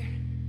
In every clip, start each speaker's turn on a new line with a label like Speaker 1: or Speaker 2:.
Speaker 1: baby.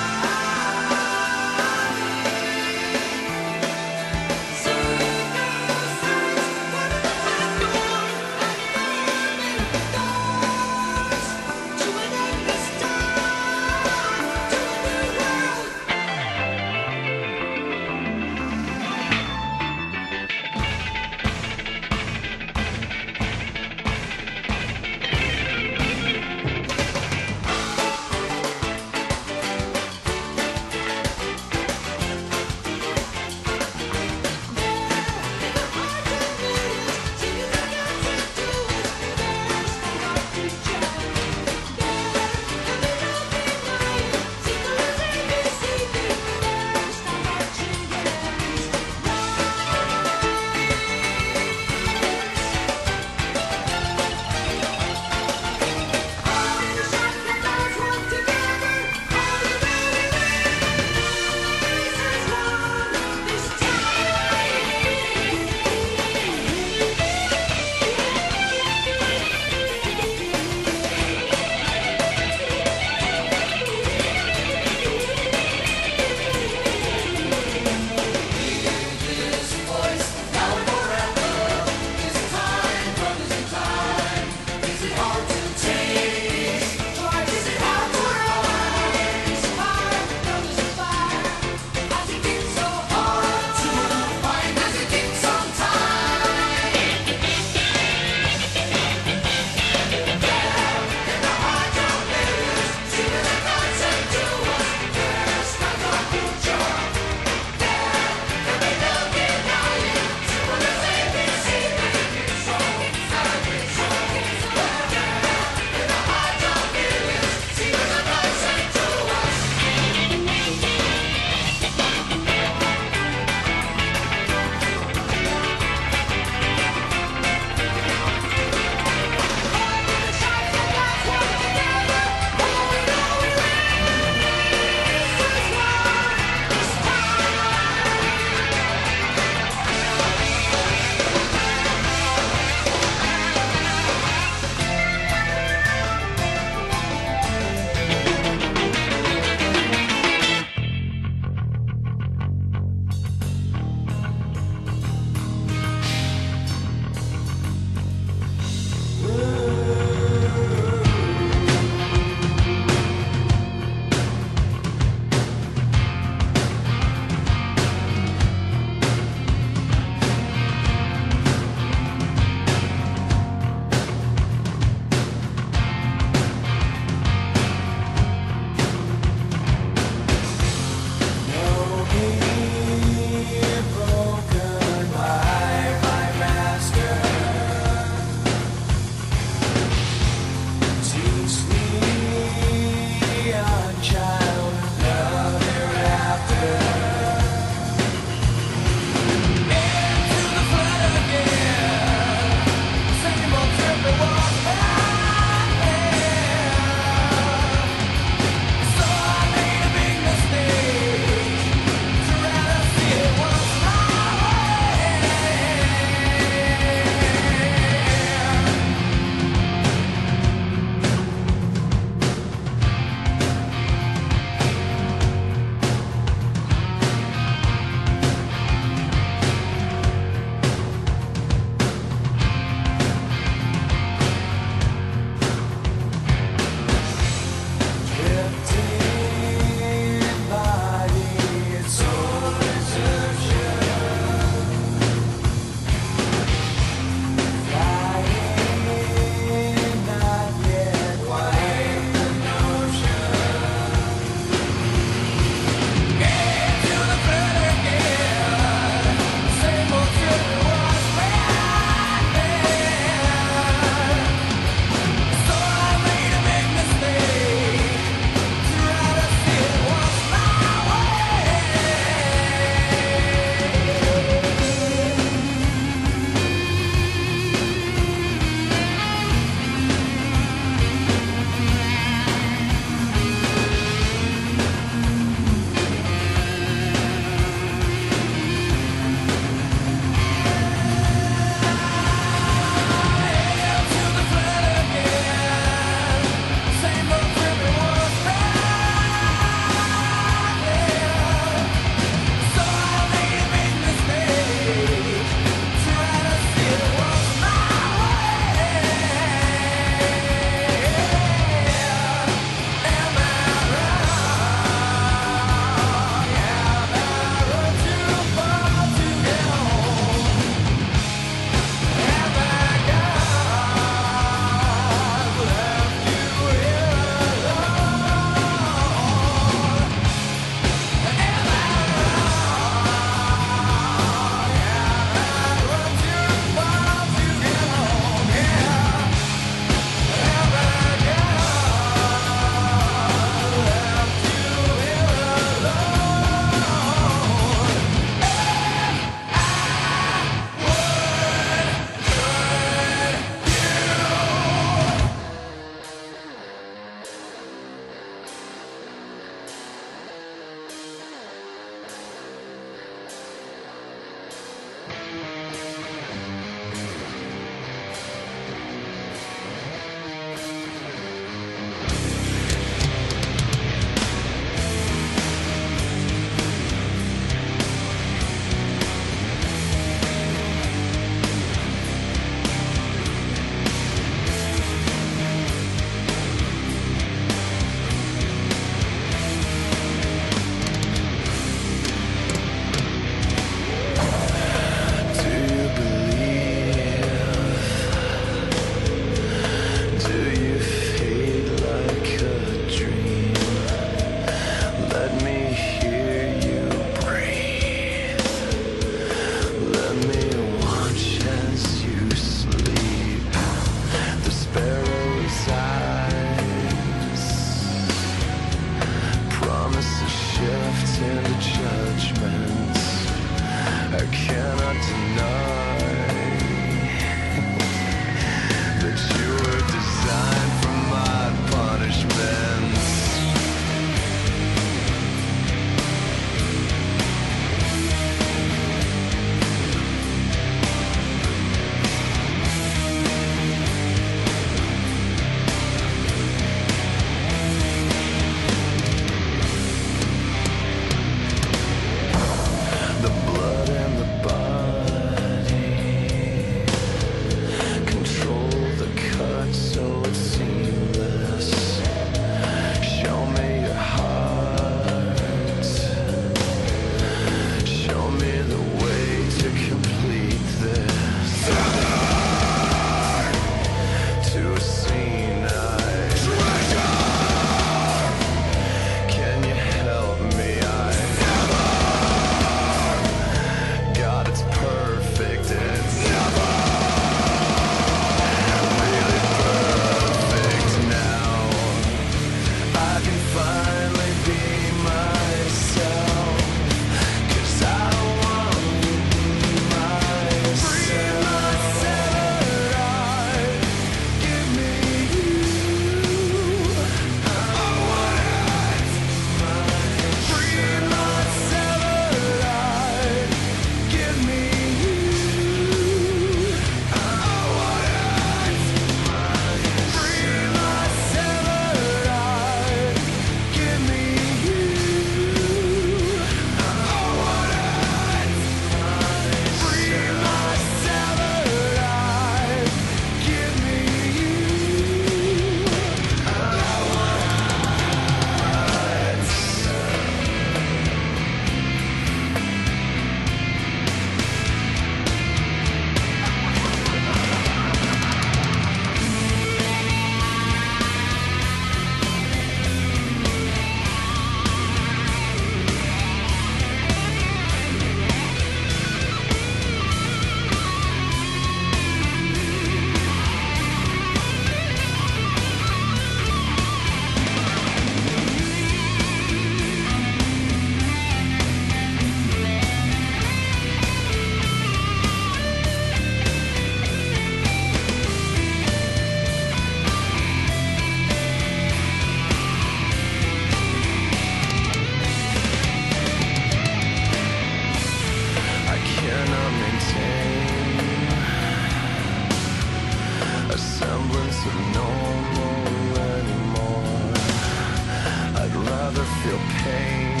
Speaker 1: I'd feel pain